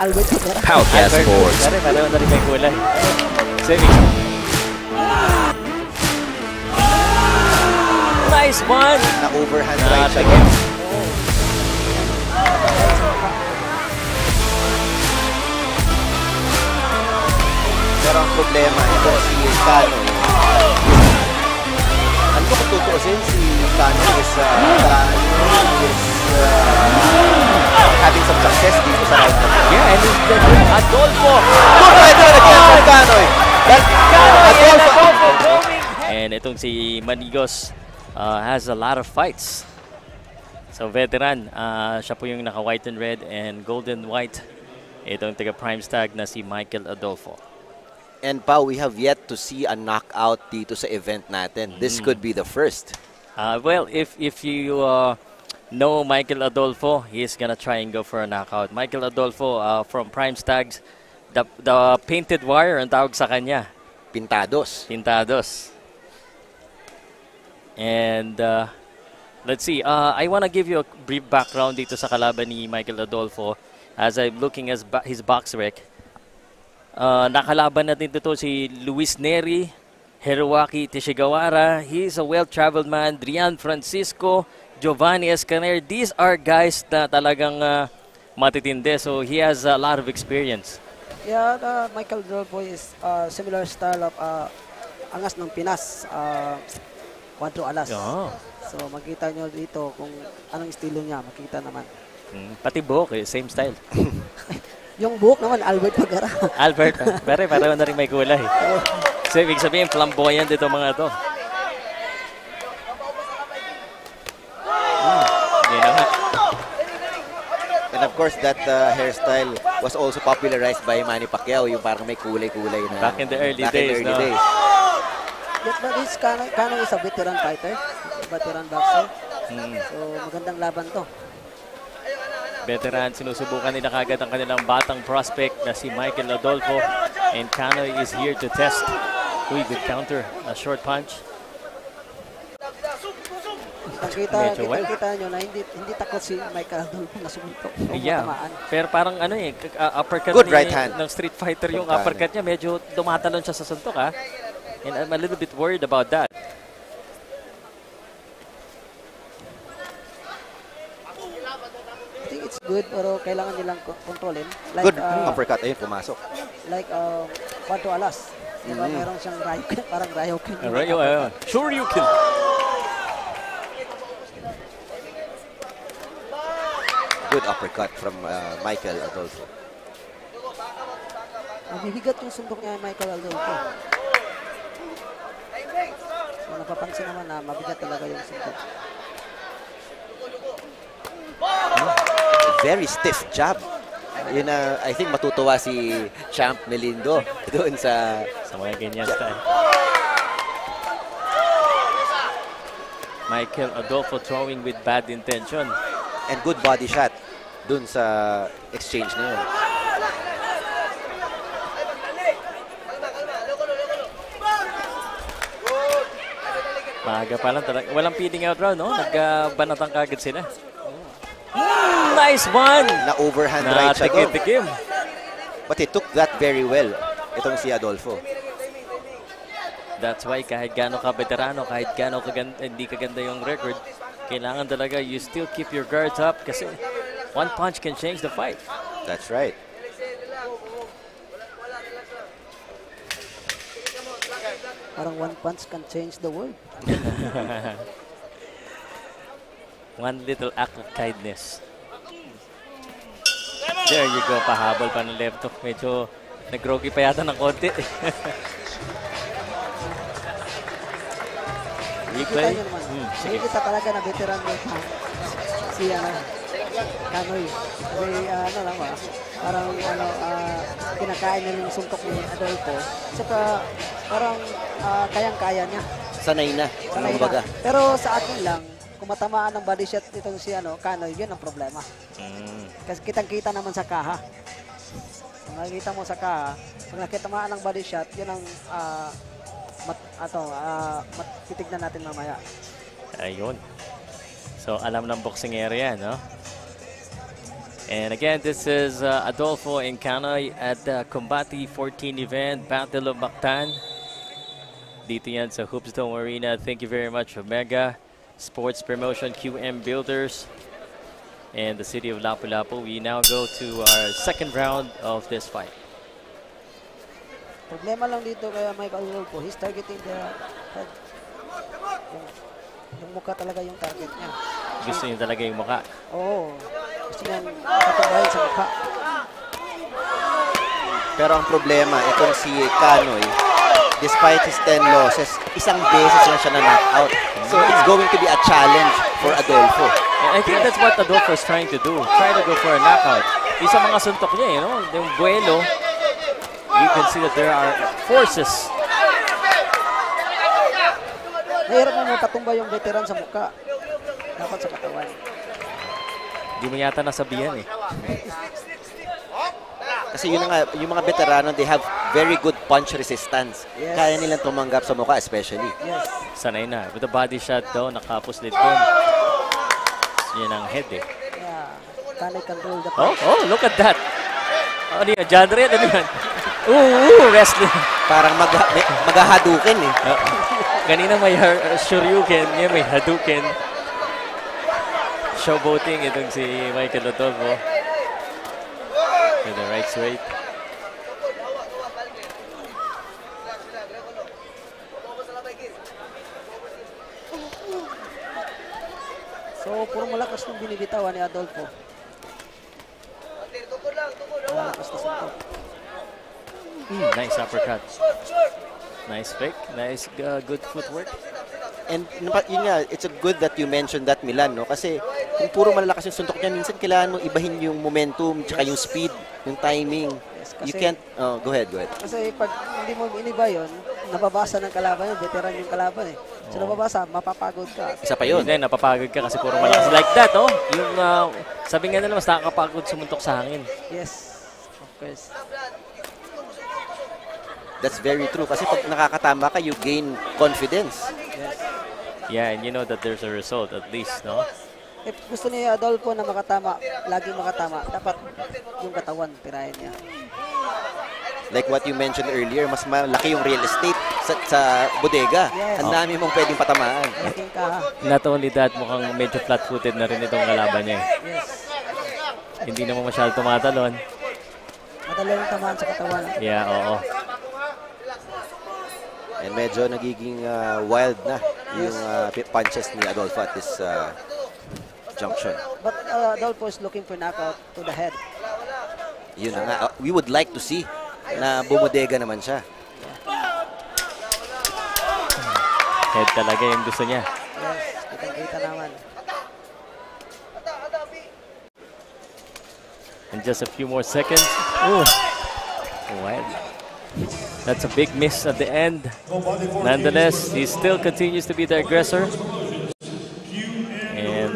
Albert Rivera. Poundcast Albert, Sports. Pare, pareho na rin may kulay. Semi. Nice one! Na overhand Ah, right siya. tingin. Pero ang problema, ito si Cano. Ko kung tutuusin, si Cano is, uh, is uh, having some success dito sa round na. Yeah, and it's the Adolfo. Good right there again from. That, Adolfo, And itong si Manigos uh, has a lot of fights. So veteran, uh, siya po yung naka-white and red and golden white. Itong taga Prime Stag na si Michael Adolfo. And Pao, we have yet to see a knockout dito sa event natin. This could be the first. Uh, well, if if you uh, know Michael Adolfo, he's gonna try and go for a knockout. Michael Adolfo uh, from Prime Stags, the, the painted wire ang tawag sa kanya. Pintados. Pintados. And uh, let's see. Uh, I want to give you a brief background dito sa kalaban ni Michael Adolfo as I'm looking at his box rec. Uh, nakalaban natin dito si Luis Neri, Hiroaki Tishigawara. He's a well-traveled man. Drian Francisco, Giovanni Escaner. These are guys na talagang uh, matitindi. So he has a lot of experience. Yeah, the Michael Dolfo is uh, similar style of uh, angas ng Pinas. Uh, Quadro alas. Oh. So makita nyo dito kung anong estilo niya, makita naman. Mm, pati buhok, eh, same style. Yung buhok naman, Albert Pagara. Albert, pare, pareho na rin may kulay. So, ibig sabihin, flamboyant dito mga to. Hmm. And of course, that uh, hairstyle was also popularized by Manny Pacquiao, yung parang may kulay-kulay na. Back in the early back in the days, early no? days. But, but this Kano, Kano is a veteran fighter, veteran boxer. Hmm, So magandang laban to. Veteran, sinusubukan nila kagad ang kanilang batang prospect na si Michael Adolfo. And Cano is here to test he could counter a short punch. Nakita, kita, well. kita nyo na hindi hindi takot si Michael Adolfo na sumuntok. Yeah. matamaan. Pero parang ano eh, uh, uppercut Good ni- right hand. ng Street Fighter yung uppercut niya. Medyo dumatalon siya sa suntok ha. And I'm a little bit worried about that. I think it's good pero kailangan nilang ko- kontrolin. Like, Good uh, uppercut. Ayun, pumasok. like uh, Quadro Alas. Diba, Mm. meron siyang Ryoken, parang Ryoken. yun, uppercut. ayun. Sure you can. Good uppercut from uh, Michael Adolfo. Mabibigat yung suntok niya Michael Adolfo. So napapansin naman na mabigat talaga yung suntok. Very stiff jab. Yun na, I think matutuwa si Champ Melindo doon sa Sa mga ganyan style. Michael Adolfo throwing with bad intention. and good body shot doon sa exchange na yun. Maaga pa lang talaga. Walang feeding out round, no? Nagbanatang kagad sila. Nice one! Na overhand right siya doon. But he took that very well. Itong si Adolfo. That's why kahit gaano ka veterano, kahit gaano kaganda, hindi kaganda yung record, kailangan talaga you still keep your guards up kasi one punch can change the fight. That's right. Parang one punch can change the world. One little act of kindness. There you go, pahabol pa ng left hook. Medyo nagrogi pa yata ng konti. Replay. Hmm, sige. Nakikita talaga na veteran mo ha. Si ano, Kanoy. Kasi ah, ano lang ba, parang ano, ah, kinakain na yung suntok ni Adolfo. Saka parang ah, kayang-kaya niya. Sanay na. Sanay na. Pero sa akin lang, kung matamaan ng body shot nitong si ano, Kanoy, yun ang problema. Mm. Kasi kitang-kita naman sa kaha. Kung nakikita mo sa kaha, pag nakitamaan ng body shot, yun ang ah, mat, ato, ah, mat, titignan natin mamaya. Ayun. So, alam ng boxing area, no? And again, this is uh, Adolfo Encanoy at the Combati 14 event, Battle of Mactan. Dito yan sa Hoopsdome Arena. Thank you very much, Omega Sports Promotion, QM Builders, and the city of Lapu-Lapu. We now go to our second round of this fight. Problema lang dito kaya Michael Adolfo, he's targeting the head. Yung, yung mukha talaga yung target niya. Gusto niyo talaga yung mukha. Oo. Gusto niyang katumbahin sa mukha. Pero ang problema, itong si Kanoy, despite his 10 losses, isang beses lang siya na-knockout. So it's going to be a challenge for Adolfo. I think that's what Adolfo is trying to do. Try to go for a knockout. Isa mga suntok niya, you know, yung buelo, you can see that there are forces. Mahirap mo mapatumba yung veteran sa mukha. Dapat sa katawan. Hindi mo yata nasabihan eh. Kasi yun nga, yung mga veterano, they have very good punch resistance. Yes. Kaya nilang tumanggap sa mukha especially. Yes. Sanay na. With the body shot daw, nakapuslit doon. Yan ang head eh. Yeah. Can I control the Oh, punch? oh, look at that. Ano yan? John Red, ano yan? Ooh, wrestling. Parang mag maghahadukin eh. Uh, kanina may har- Shoryuken, ngayon may Hadouken. Showboating itong si Michael Adolfo. With the right straight. So, puro malakas yung binibitawan ni Adolfo. Malakas na suntok. Mm, nice uppercut. Nice fake. Nice, uh, good footwork. And yun nga, it's a good that you mentioned that Milan, no? Kasi kung puro malalakas yung suntok niya, minsan kailangan mo ibahin yung momentum, tsaka yung speed, yung timing. Yes, You kasi- can't, oh, go ahead, go ahead. Kasi pag hindi mo iniba yun, nababasa ng kalaban yun, veteran yung kalaban eh. So nababasa, mapapagod ka. Isa pa yun. Hindi, napapagod ka kasi puro malakas. Like that, oh. Yung, uh, sabi nga nila, mas nakakapagod sumuntok sa hangin. Yes. Of course. That's very true. Kasi pag nakakatama ka, you gain confidence. Yes. Yeah, and you know that there's a result at least, no? If gusto ni Adolfo na makatama, lagi makatama, dapat yung katawan, tirahin niya. Like what you mentioned earlier, mas malaki yung real estate sa, sa bodega. Yes. Ang dami mong pwedeng patamaan. Not only that, mukhang medyo flat-footed na rin itong kalaban niya. eh. Yes. Hindi naman masyado tumatalon. Madali yung tamaan sa katawan. Yeah, oo. And medyo nagiging uh, wild na yung uh, punches ni Adolfo at this uh, junction. But uh, Adolfo is looking for knockout to the head. Yun na nga. Uh, we would like to see na bumodega naman siya. Head talaga yung gusto niya. Yes, kitang-kita naman. In just a few more seconds. Ooh. Well, that's a big miss at the end. Nonetheless, he still continues to be the aggressor.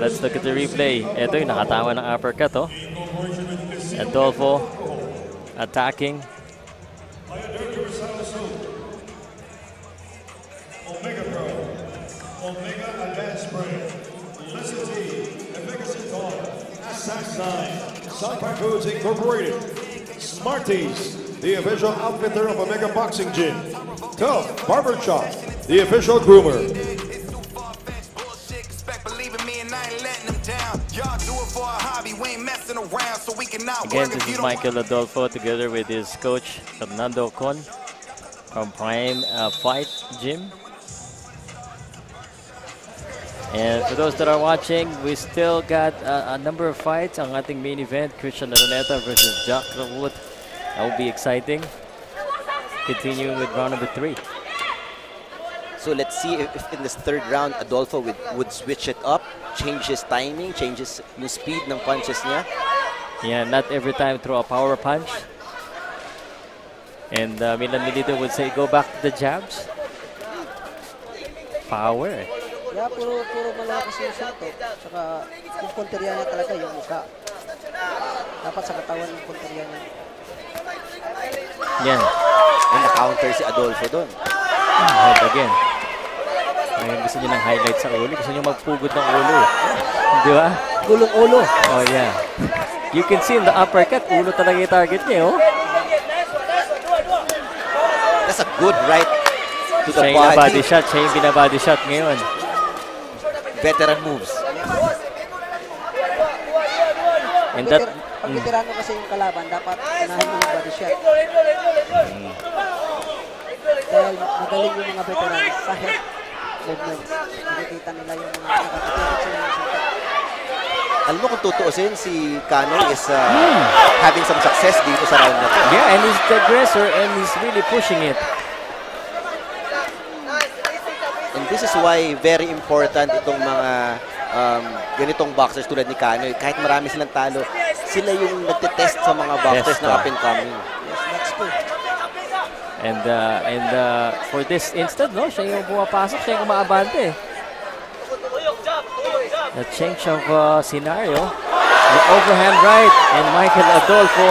Let's look at the replay. Ito yung nakatawa ng uppercut, oh. Adolfo attacking. Sci-Fi Foods Incorporated, Smarties, the official outfitter of Omega Boxing Gym, Tough Barber Shop, the official groomer, messing around so we can not Again, work this is Michael Adolfo together with his coach, Fernando Con from Prime uh, Fight Gym. And for those that are watching, we still got uh, a number of fights. Ang ating main event, Christian Araneta versus Jack Wood. That will be exciting. Continuing with round number three. So let's see if, if in this third round, Adolfo would, would switch it up, change his timing, changes yung speed ng punches niya. Yeah, not every time throw a power punch. And uh, Milan Milito would say, go back to the jabs. Power. Kaya puro, puro malakas yung suntok. Saka yung punteriya niya talaga yung mukha. Dapat sa katawan yung punteriya niya. Yan. And na-counter si Adolfo doon. Head again. Ngayon gusto niya ng highlight sa ulo. Gusto niya magpugod ng ulo. eh. Di ba? Gulong ulo. Oh, yeah. You can see in the uppercut, ulo talaga yung target niya, oh. That's a good right to the Siya yung body body. shot, siya yung binabody shot ngayon. Veteran moves. And that, pag veterano kasi yung kalaban, dapat unahin mo yung body shot. Dahil magaling yung mga veteran sa head movements. Nakikita nila yung mga. Alam mo kung tutuusin, si Kano is uh, having some success dito sa round na to. yeah, and he's the aggressor and he's really pushing it. And this is why very important itong mga um, ganitong boxers tulad ni Kano. Kahit marami silang talo, sila yung nagtitest sa mga boxers Test, na up and coming. Yes, that's true. And uh, and uh, for this instant, no, siya yung pumapasok, siya yung umaabante. The change of uh, scenario. The overhand right and Michael Adolfo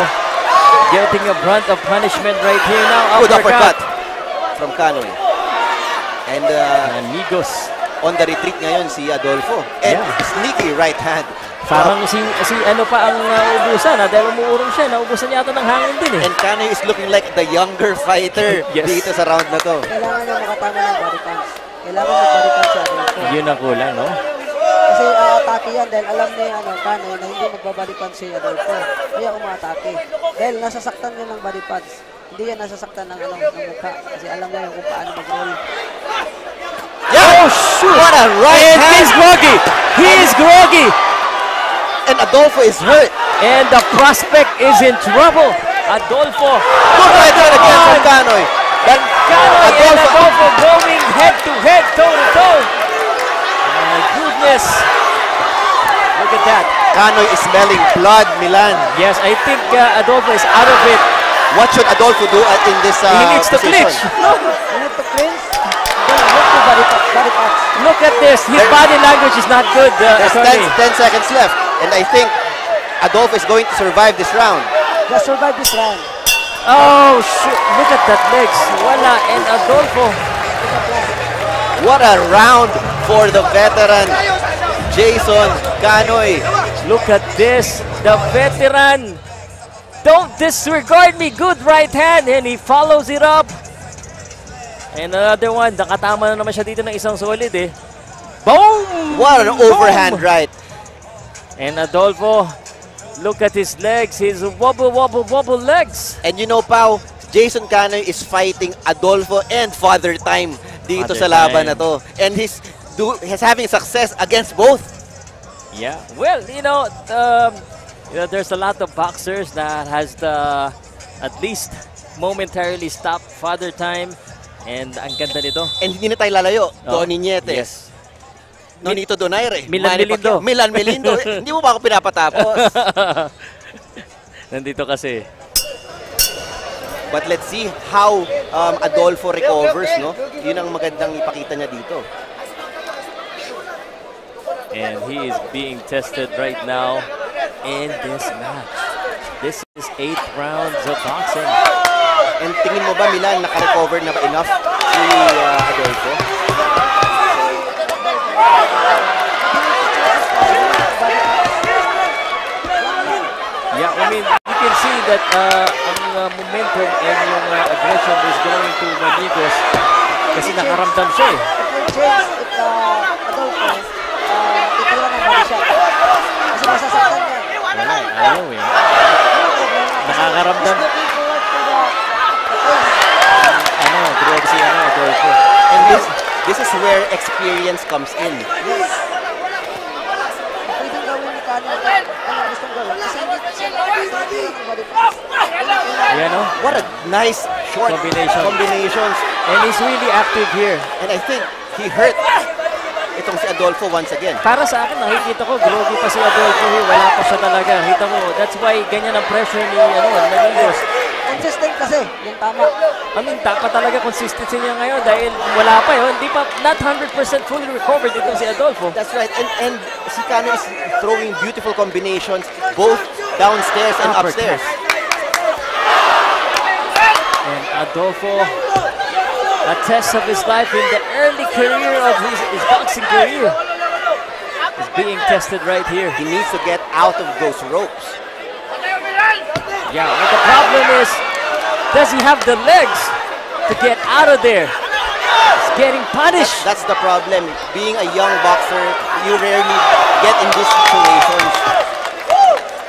getting a brunt of punishment right here now. Good uppercut Uppercut. from Kanoy. And uh, And Migos. On the retreat ngayon si Adolfo. And Yeah. sneaky right hand. Parang si, si ano pa ang uh, ubusan ha, dahil umuurong siya, naubusan yata ng hangin din eh. And Kanoy is looking like the younger fighter Yes. dito sa round na to. Kailangan niya makatama ng body punch. Kailangan mag-body punch siya. Yun ang kulang, no? Kasi aatake yan dahil alam ni ano, Kano na hindi magbabody punch si Adolfo. Kaya umaatake. Dahil nasasaktan niya ng body punch. Hindi yan nasasaktan ng, ano, ng mukha. Kasi alam niya kung paano mag-roll. Yeah! Oh, shoot! What a right And hand! he's groggy! He is groggy! And Adolfo is hurt. And the prospect is in trouble. Adolfo. Good right hand again from Kanoy. Then Canoy and Adolfo, Adolfo going head to head, toe to toe. My goodness. Look at that. Kanoy is smelling blood, Milan. Yes, I think uh, Adolfo is out of it. What should Adolfo do uh, in this uh, he needs to clinch. You need to clinch. Then look to body, punch- body punch. Look at this. His There- body language is not good, uh, There's 10, 10 seconds left. And I think Adolfo is going to survive this round. Just survive this round. Oh, shoot. Look at that legs. Wala. And Adolfo. What a round for the veteran Jason Canoy. Look at this. The veteran. Don't disregard me. Good right hand. And he follows it up. And another one. Nakatama na naman siya dito ng isang solid eh. Boom! What an overhand Boom! right. And Adolfo, look at his legs. His wobble, wobble, wobble legs. And you know, Pau, Jason Canoy is fighting Adolfo and Father Time dito Father sa laban Time. na to. And he's, do, he's having success against both. Yeah. Well, you know, um, you know, there's a lot of boxers that has the at least momentarily stop Father Time. And ang ganda nito. And hindi na tayo lalayo. Oh, Tony Nietes. Yes. Nonito Donaire. Milan Manny Melindo. Pacquiao. Milan Melindo. Hindi mo ba ako pinapatapos? Nandito kasi. But let's see how um, Adolfo recovers, no? Yun ang magandang ipakita niya dito. And he is being tested right now in this match. This is eighth rounds of boxing. And tingin mo ba, Milan, naka-recover na ba enough si uh, Adolfo? Yeah, I mean, you can see that uh, ang uh, momentum and yung uh, aggression is going to Manigos kasi nakaramdam siya eh. If change it, uh, Adolfo, uh, ng. Kasi masasaktan niya. Wala, ayaw eh. Nakakaramdam. He's looking forward to the, the clinch. Ano, drug si ano, Adolfo. And this this is where experience comes in. Yes. Pwedeng gawin ni Kano ito. Ano gawin? Kasi hindi. Ayan oh. What a nice short Combination. combinations. And he's really active here. And I think he hurt itong si Adolfo once again. Para sa akin, nakikita ko, groggy pa si Adolfo here. Wala pa siya talaga. Kita mo, that's why ganyan ang pressure ni ano, Manigos. Consistent kasi. Yung tama. I mean, dapat talaga consistency niya ngayon dahil wala pa yun. Hindi pa, not 100% fully recovered itong si Adolfo. That's right. And and si Cano is throwing beautiful combinations both downstairs and upstairs. And Adolfo, a test of his life in the early career of his, his boxing career, is being tested right here. He needs to get out of those ropes. Yeah, but the problem is, does he have the legs to get out of there? He's getting punished. That's the problem. Being a young boxer, you rarely get in these situations.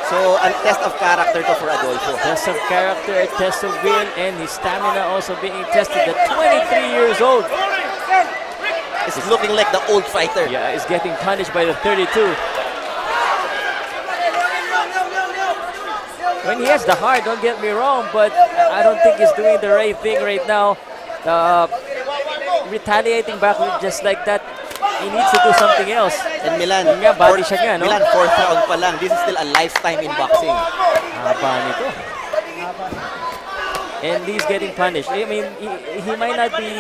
So, a test of character to for Adolfo. Test of character, test of will, and his stamina also being tested at 23 years old. It's looking like the old fighter. Yeah, he's getting punished by the 32. When he has the heart, don't get me wrong, but I don't think he's doing the right thing right now. Uh, retaliating back just like that, he needs to do something else. And Milan, nga, body fourth- shot nga, no? Milan, fourth round pa lang. This is still a lifetime in boxing. Haba nito. And he's getting punished. I mean, he, he might not be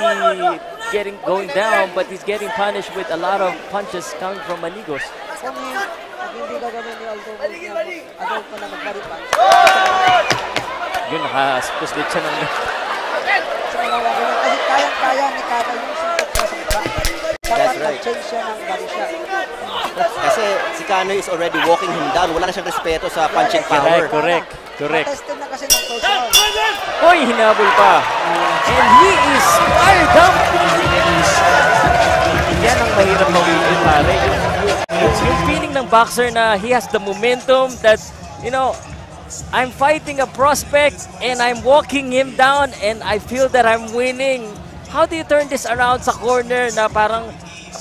getting going down, but he's getting punished with a lot of punches coming from Manigos. Hindi gagawin ni Aldo, Adolfo na magbaripan, Yun, nakaspuslit siya ng sa mga ganyan. Kasi kayang-kaya ni Kata yung. Dapat mag-change siya ng body shot. Kasi si Kano is already walking him down. Wala na siyang respeto sa punching power. Correct, correct, correct. Tested na kasi ng first round. Uy, hinabol pa. And he is fired up. Yan ang mahirap mawin, pare. Yung, feeling ng boxer na he has the momentum that, you know, I'm fighting a prospect and I'm walking him down and I feel that I'm winning. How do you turn this around sa corner na parang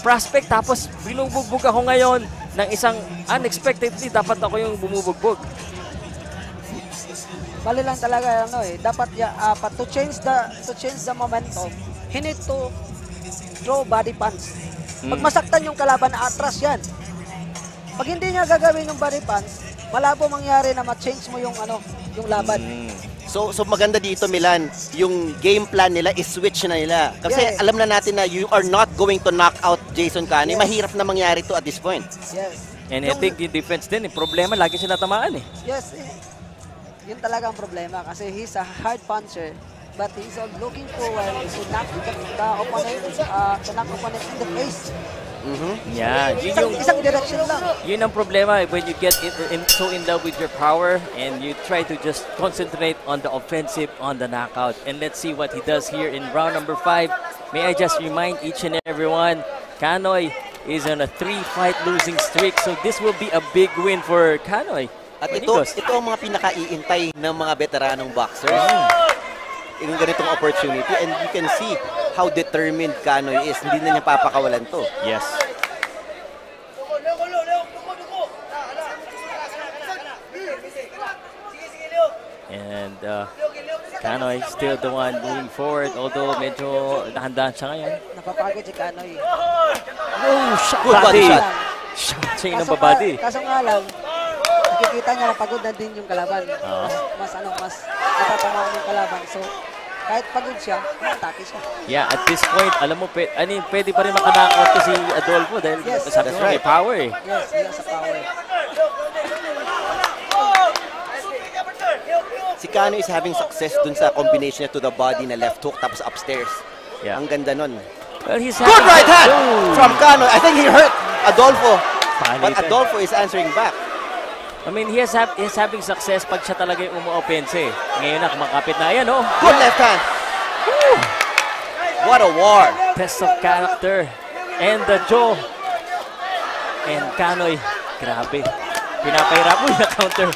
prospect tapos binubugbog ako ngayon ng isang unexpectedly dapat ako yung bumubugbog. Bali lang talaga ano eh, dapat pa to change the to change the momentum. He need to throw body punch. Pag masaktan yung kalaban, atras yan. Pag hindi niya gagawin yung body punch, malabo mangyari na ma-change mo yung ano, yung laban. So, so maganda dito Milan, yung game plan nila is switch na nila. Kasi Yeah. alam na natin na you are not going to knock out Jason Kano. Yes. Mahirap na mangyari to at this point. Yes. And I Yung- think yung defense din, yung problema, lagi sila tamaan eh. Yes, eh, yun talaga ang problema kasi he's a hard puncher but he's uh, looking forward to knock the, the opponent, uh, to knock opponent in the face. Yan, yun Isang, yung, isang direction lang. yun ang problema eh, when you get in, in, so in love with your power and you try to just concentrate on the offensive, on the knockout. And let's see what he does here in round number five. May I just remind each and everyone, Kanoy is on a three-fight losing streak, so this will be a big win for Kanoy. At ito, ito ang mga pinakaiintay ng mga veteranong boxers. Yung ganitong opportunity and you can see how determined Kanoy is. Hindi na niya papakawalan to. Yes. And uh, Kanoy still the one moving forward, although medyo dahan-dahan siya ngayon. Napapagod si Kanoy. Oh, shot Good body shot. Shot siya ng Kaso, babadi. kaso nga lang, nakikita niya na pagod na din yung kalaban. Oo. Mas, mas ano, mas natatamaan yung kalaban. So, kahit pagod siya, atake siya. Yeah, at this point, alam mo, pe, ano, yun, pwede pa rin makanakaut to si Adolfo dahil Yes, sabi that's right. power eh. Yes, he has a power. Si Kano is having success dun sa combination niya to the body na left hook tapos upstairs. Yeah. Ang ganda nun. Well, he's Good right hand Oh, from Kano. I think he hurt Adolfo. But. Adolfo is answering back. I mean, he has have, he's having success pag siya talaga yung umu-offense eh. Ngayon na, kumakapit na yan, oh. Good left hand. What a war. Test of character. And the jaw. And Kanoy, grabe. Pinapahirap mo yung counter.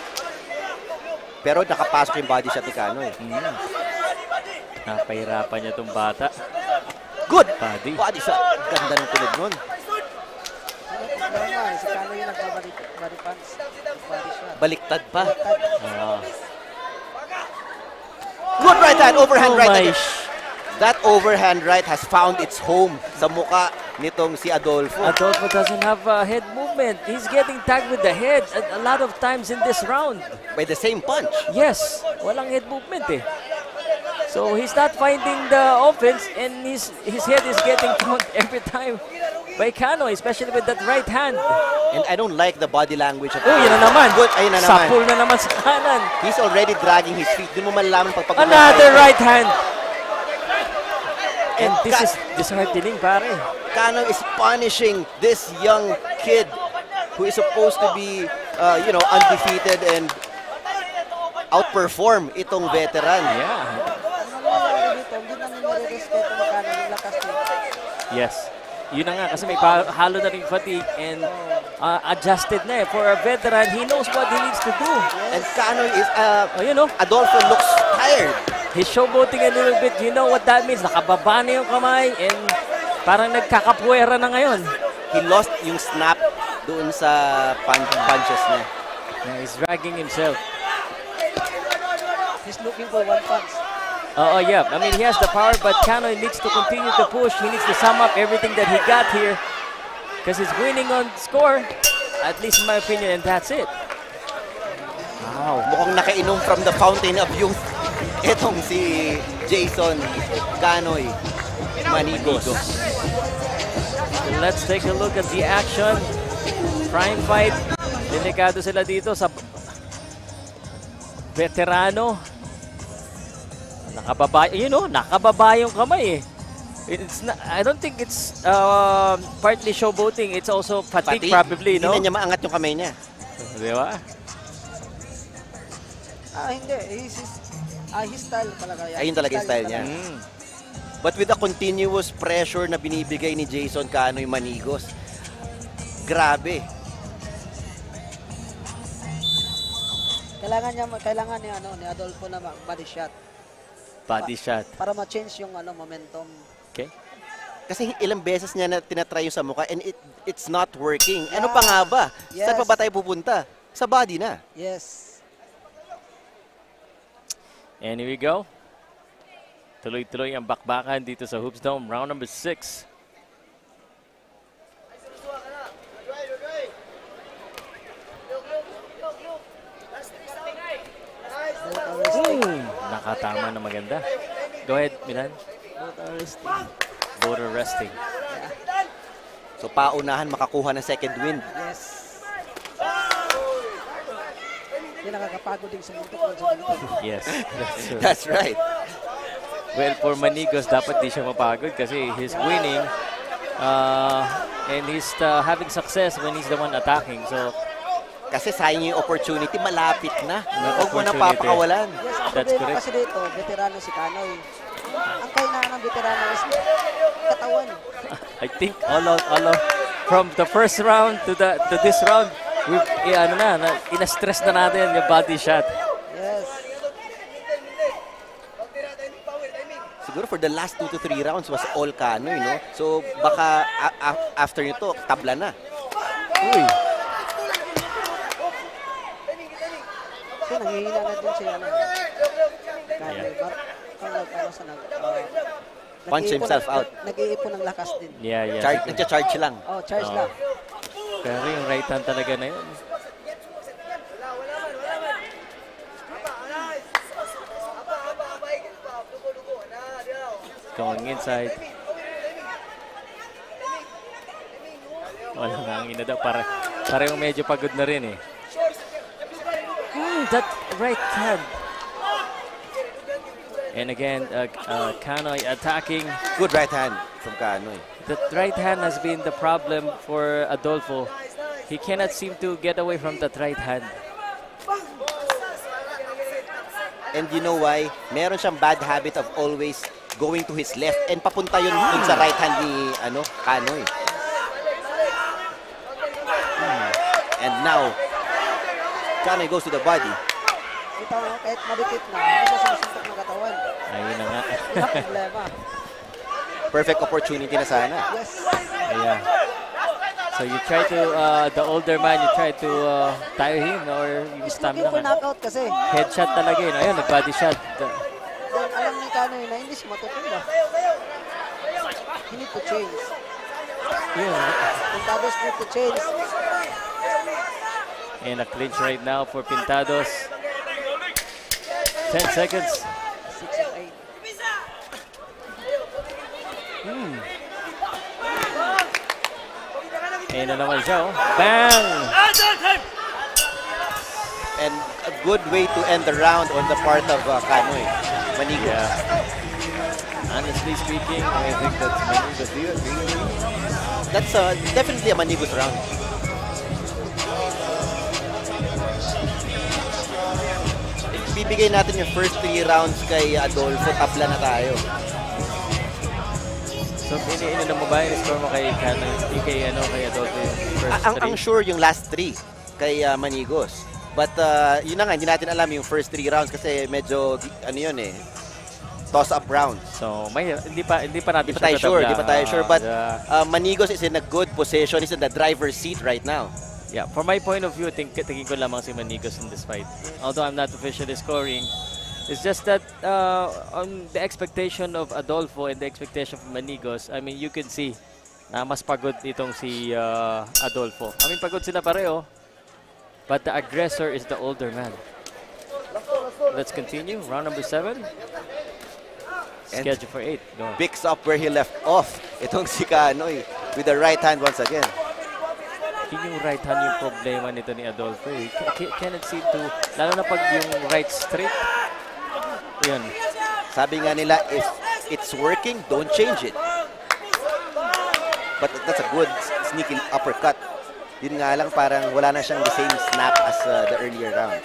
Pero nakapasok yung body shot ni Kano eh. Mm. Napahirapan niya tong bata. Good Body. body shot. Ganda ng tunog nun. Eh, si Kanoy yung shot. Baliktad pa. Ah. Good right hand, overhand Oh right. sh- That overhand right has found its home sa muka nitong si Adolfo. Adolfo doesn't have uh, head movement. He's getting tagged with the head a, a lot of times in this round. By the same punch. Yes, walang head movement eh. So he's not finding the offense and his his head is getting thrown every time by Cano, especially with that right hand. And I don't like the body language of Oh, yun na naman. Good, ayun na naman. Sapul na naman sa kanan. He's already dragging his feet. Di mo malalaman pag pag Another right hand. And And this Ka- is disheartening, pare. Kano is punishing this young kid who is supposed to be, uh, you know, undefeated and outperform itong veteran. Yeah. Yes. Yun na nga, kasi may halo na rin fatigue and uh, adjusted na eh. For a veteran, he knows what he needs to do. And Kanoy is, uh, Oh, you know, Adolfo looks tired. he's showboating a little bit. You know what that means? Nakababa na yung kamay and parang nagkakapuwera na ngayon. He lost yung snap doon sa punch punches niya. Yeah, he's dragging himself. He's looking for one punch. Oh, oh, yeah. I mean, he has the power, but Kano needs to continue to push. He needs to sum up everything that he got here because he's winning on score, at least in my opinion, and that's it. Wow. Mukhang nakainom from the fountain of youth. Itong si Jason Kanoy Manigos. Let's take a look at the action. Prime fight. Delikado sila dito sa veterano. Nakababa, you know, nakababa yung kamay eh. It's not, I don't think it's um, partly showboating. It's also fatigue, Pati, probably, hindi no? na niya maangat yung kamay niya. Di ba? Ah, hindi. His, his, ah, his style talaga yan. Ayun talaga yung style niya. Mm. But with the continuous pressure na binibigay ni Jason Canoy Manigos, grabe. Kailangan niya, kailangan ni, ano, ni Adolfo na body shot Body shot. para ma-change yung ano, momentum. Okay. Kasi ilang beses niya na tinatry yung sa mukha and it, it's not working. Ano Yeah. pa nga ba? Saan Yes. pa ba tayo pupunta? Sa body na. Yes. And here we go. Tuloy-tuloy ang bakbakan dito sa Hoops Dome. Round number 6. Both are resting. Nakatama na maganda. Go ahead, Milan. Both are resting. Both are resting. So paunahan makakuha ng second win. Yes. Hindi nakakapagod din sumuntok. Yes. That's right. Well, for Manigos, dapat di siya mapagod kasi he's winning uh, and he's uh, having success when he's the one attacking. So, Kasi sayang yung opportunity, malapit na. Huwag mo na papakawalan. Yes, ang That's correct. kasi dito, veterano si Kanoy. Ang kailangan ng veterano is katawan. I think all of, all of, from the first round to the to this round, we've, eh, ano na, na ina-stress na natin yung body shot. Yes. Siguro for the last two to three rounds was all Kanoy, no? So baka a- a- after nito, tabla na. Uy, Kasi nanghihina na din siya. Ano. But, kung nag, ano, sa nag, Punch himself out. Nag-iipon ng lakas din. yeah, yeah. Charge, nagcha-charge lang. Oh, charge Oh. lang. Pero yung right hand talaga na yun. Going inside. Wala nga ang ina daw. Para, parang medyo pagod na rin eh. That right hand. And again, uh, uh, Kanoy attacking. Good right hand from Kanoy. The right hand has been the problem for Adolfo. He cannot seem to get away from that right hand. And you know why? Meron siyang bad habit of always going to his left and papunta yun dun sa right hand ni ano, Kanoy. Hmm. And now, Kanoy goes to the body. Kita mo, kahit madikit na, hindi siya sumusuntok ng katawan. Ayun na nga. Yun problema. Perfect opportunity na sana. Yes. yeah. So you try to, uh, the older man, you try to uh, tire him or yung He's looking stamina. for nga. knockout kasi. Headshot talaga yun. Ayun, nag-body shot. The- Then alam ni Kanoy na hindi siya matutunda. He need to change. Yun. Puntados need to change. And a clinch right now for Pintados. 10 seconds. 6 and 8. Ayun na naman siya. Oh. Bang! And a good way to end the round on the part of uh, Kanoy. Manigos. Yeah. Honestly speaking, I think that's Manigos. That's uh, definitely a Manigos round. Ibibigay natin yung first three rounds kay Adolfo, tabla na tayo. So, ini-ino mo ba yung score mo kay Kano, yung kay, ano, kay Adolfo yung first A- ang, three? ang sure yung last three kay ah, Manigos. But uh, yun na nga, hindi natin alam yung first three rounds kasi medyo, ano yun eh, toss-up rounds. So, may, hindi pa, hindi pa natin Hindi pa tayo sure, hindi pa tayo sure. But uh, uh, Manigos is in a good position. He's in the driver's seat right now. Yeah, for my point of view, think, tingin ko lamang si Manigos in this fight. Although I'm not officially scoring, it's just that uh, on the expectation of Adolfo and the expectation of Manigos, I mean, you can see na mas pagod itong si uh, Adolfo. I mean, pagod sila pareho, but the aggressor is the older man. Let's continue. Round number seven. And- Schedule for eight. Go. Picks up where he left off. Itong si Kanoy with the right hand once again. Yun yung right hand yung problema nito ni Adolfo. Eh. Ca- ca- Cannot seem to, lalo na pag yung right straight. Yun. Sabi nga nila, if it's working, don't change it. But that's a good sneaky uppercut. Yun nga lang, parang wala na siyang the same snap as uh, the earlier round.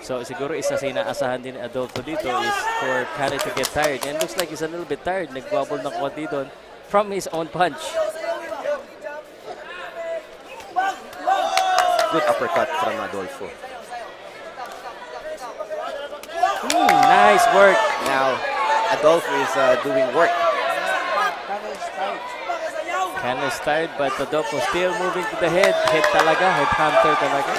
So siguro isa sa inaasahan din ni Adolfo dito is for Kane to get tired. And looks like he's a little bit tired. Nagwabol ng konti doon from his own punch. Good uppercut from Adolfo. Hmm, nice work. Now, Adolfo is uh, doing work. Kane is tired but Adolfo still moving to the head. Head talaga. Head hunter talaga.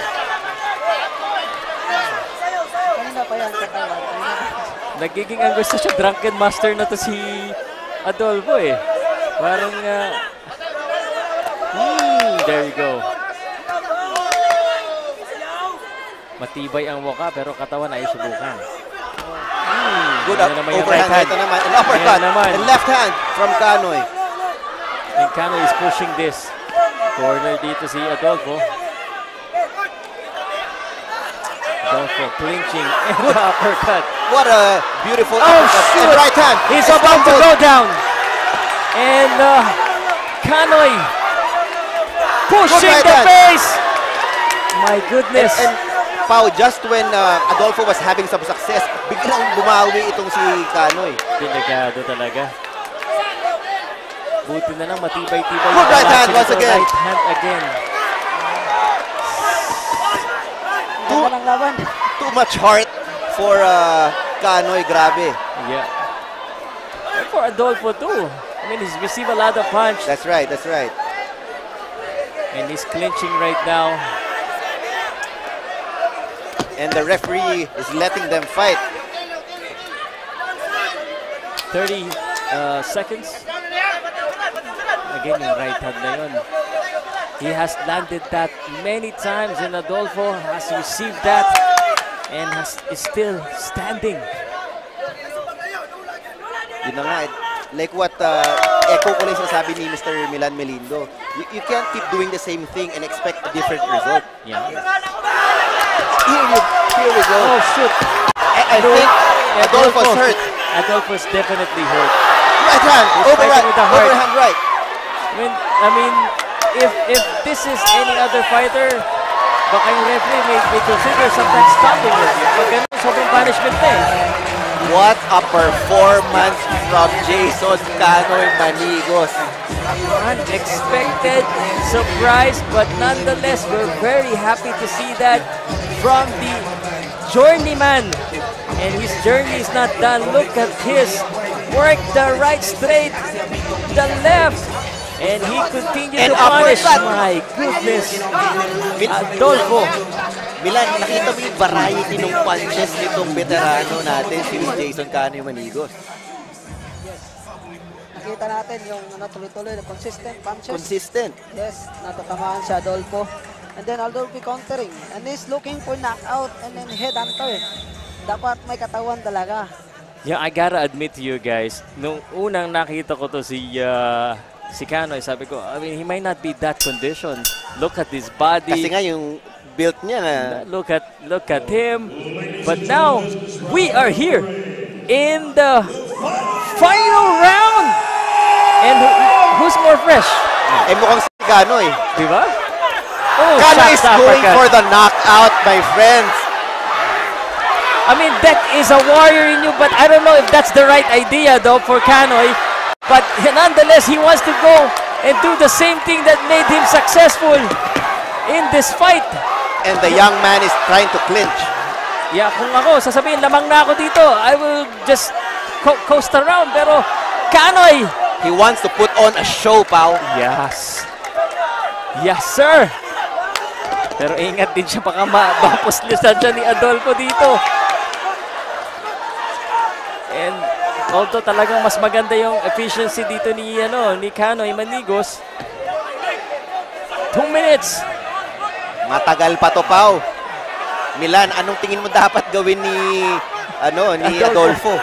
Nagiging ang gusto siya. Drunken master na to si Adolfo eh. Parang, uh, hmm, there you go. Matibay ang mukha pero katawan ay subukan. Good Ayan up, naman overhand. right hand. Ito naman, an uppercut. Naman. And left hand from Kanoy. And Kano is pushing this. Corner dito si Adolfo. Adolfo clinching and the uppercut. What a beautiful Oh, uppercut. shoot. And right hand. He's It's about to go down. And uh, Kanoy pushing right the hand. face. My goodness. And Pau, just when uh, Adolfo was having some success, biglang bumawi itong si Kanoy. Delikado talaga. Buti na lang matibay-tibay. Good right hand once again. Right hand again. Ng laban. Too much heart for uh, Kanoy. Grabe. Yeah. And for Adolfo too. I mean, he's received a lot of punch That's right, that's right. and he's clinching right now. And the referee is letting them fight. 30 uh, seconds. Again, yung right hand na yun. He has landed that many times and Adolfo has received that and has, is still standing. Yun na nga, eh. like what uh, echo ko lang sinasabi ni Mr. Milan Melindo. You, you can't keep doing the same thing and expect a different result. Yeah. Here, we go. Oh, shoot. I, I think Adolfo's hurt. Adolfo's definitely hurt. Right hand, He's over right, with the heart. overhand right. I mean, I mean, if if this is any other fighter, baka yung referee may, may consider sometimes stopping it. Pag ganun, sobrang punishment na eh. What a performance from Jason Canoy Manigos. Unexpected, surprise, but nonetheless, we're very happy to see that from the journeyman. And his journey is not done. Look at his work, the right straight, the left. And he continues to punish. uppercut. My goodness. Adolfo. Milan, nakita mo yung variety ng punches nitong veterano natin, si Jason Canoy Manigos. Nakita natin yung ano, tuloy-tuloy na consistent punches. Consistent. yes, natatamaan si Adolfo. And then Adolfo countering. And he's looking for knockout and then head hunter. Dapat may katawan talaga. Yeah, I gotta admit to you guys, nung unang nakita ko to si uh, si Kanoy, sabi ko, I mean, he might not be that conditioned. Look at his body. Kasi nga yung built niya nga. Look at look at him. But now we are here in the final round. And who- who's more fresh? Eh mukhang si Canoy. Di ba? Oh, Canoy is going for the knockout, my friends. I mean, Beck is a warrior in you, but I don't know if that's the right idea though for Kanoy. But nonetheless, he wants to go and do the same thing that made him successful in this fight. And the young man is trying to clinch. Yeah, kung ako, sasabihin, lamang na ako dito. I will just co- coast around. Pero, Kanoy! He wants to put on a show, pal. Yes. Yes, sir. Pero ingat din siya baka ma- mapuslisan siya ni Adolfo dito. And although talagang mas maganda yung efficiency dito ni ano ni Canoy Manigos. Two minutes. Matagal pa to, pau. Milan, anong tingin mo dapat gawin ni ano ni Adolfo?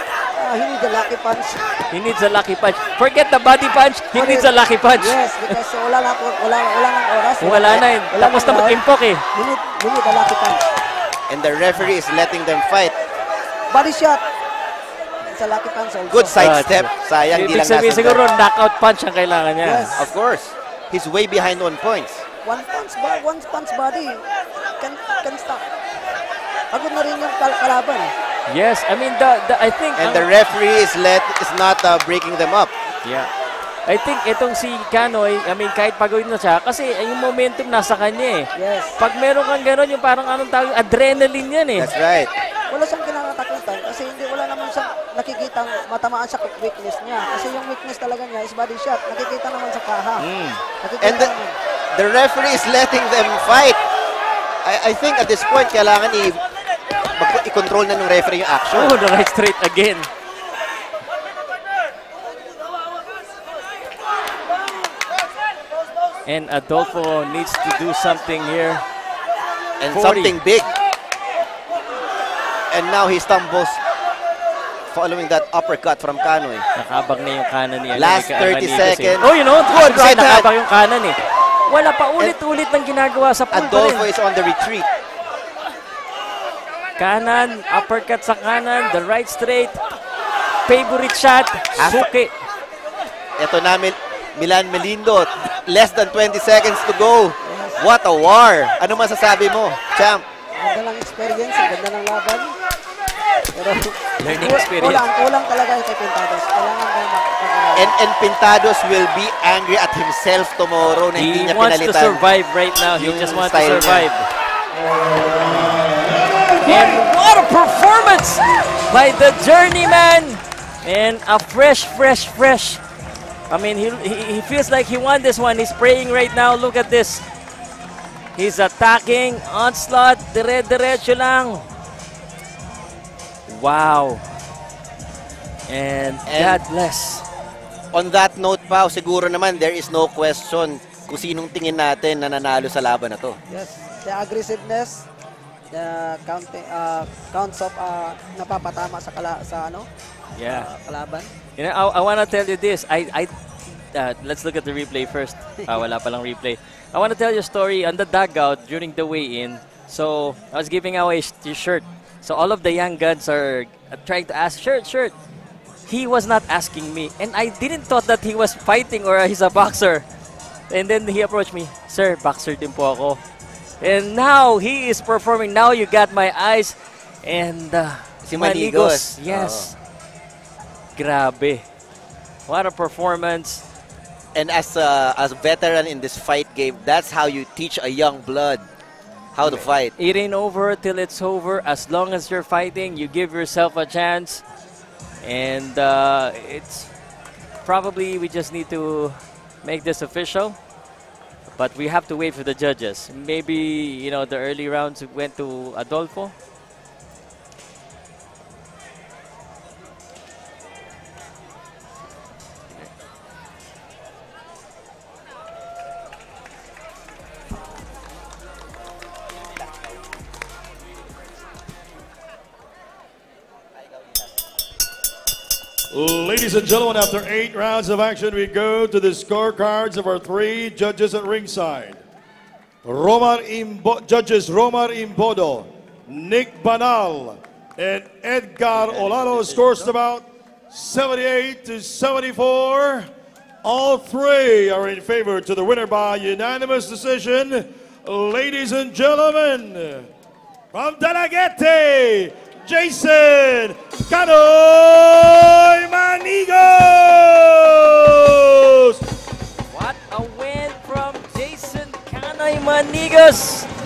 He need the lucky punch. He needs a lucky punch. Forget the body punch. He needs a lucky punch. Yes, because wala na po, wala, wala nang oras. Wala na yun. Wala Tapos na mag-impok eh. We need, need the lucky punch. And the referee is letting them fight. Body shot. It's a lucky punch also. Good sidestep. Sayang di Ibig lang sabihin siguro knockout punch ang kailangan niya. Yes. Of course. He's way behind on points. One punch, ba, one punch body can can stop. Pagod na rin yung kal- kalaban. Yes, I mean the, the I think And the referee is let is not uh, breaking them up. Yeah. I think itong si Kanoy, I mean kahit pagod na siya kasi yung momentum nasa kanya eh. Yes. Pag meron kang gano'n, yung parang anong tawag, adrenaline yan eh. That's right. Wala siyang kinakatakutan kasi hindi wala naman siyang nakikitang matamaan sa weakness niya. Kasi yung weakness talaga niya is body shot. Nakikita naman sa kaha. Mm. Nakikita And the, naman. the referee is letting them fight. I, I think at this point, kailangan i, i-control na ng referee yung action. Oh, the right straight again. And Adolfo needs to do something here. and 40. something big. And now he stumbles following that uppercut from Kanoy. Nakabag na yung kanan niya. Last 30 seconds. Oh, you know, Good right hand. nakabag yung kanan eh. Wala pa ulit-ulit ng ginagawa sa pa Adolfo rin. is on the retreat. Kanan, uppercut sa kanan, the right straight. Favorite shot, suki. Ito na Mil- Milan Melindo. Less than 20 seconds to go. What a war. Ano masasabi mo, champ? Ganda ng experience, ganda ng laban. Pero Learning experience. Kulang, kulang talaga kay Pintados. Kailangan na And, and Pintados will be angry at himself tomorrow na hindi He niya wants to pinalitan. survive right now. He just wants to style niya. And what a performance by the journeyman. And a fresh, fresh, fresh. I mean, he, he, he feels like he won this one. He's praying right now. Look at this. He's attacking. Onslaught. Dire-diretso lang. Wow. And, And- God bless. On that note, Pao, siguro naman there is no question kung sinong tingin natin na nanalo sa laban na to. Yes, the aggressiveness, the counting, uh, counts of uh, napapatama sa kala, sa ano, Yeah. uh, kalaban. You know, I, I want to tell you this. I, I, uh, let's look at the replay first. Ah, wala palang replay. I want to tell you a story on the dugout during the weigh-in. So, I was giving away t- shirt. So, all of the young guns are uh, trying to ask, shirt, shirt. He was not asking me. And I didn't thought that he was fighting or he's a boxer. And then he approached me, Sir, boxer din po ako. And now, he is performing. Now you got my eyes. And, uh, Si Manigos. Yes. Grabe. What a performance. And as a, as a veteran in this fight game, that's how you teach a young blood how to fight. It ain't over till it's over. As long as you're fighting, you give yourself a chance. And uh, it's probably we just need to make this official. But we have to wait for the judges. Maybe, you know, the early rounds went to Adolfo. Ladies and gentlemen, after eight rounds of action, we go to the scorecards of our three judges at ringside. Romar Imbo- judges Romar Imbodo, Nick Banal, and Edgar Olano scores about 78 to 74. All three are in favor to the winner by unanimous decision. Ladies and gentlemen, from Dalagete, Jason Canoy Manigos! What a win from Jason Canay Manigas!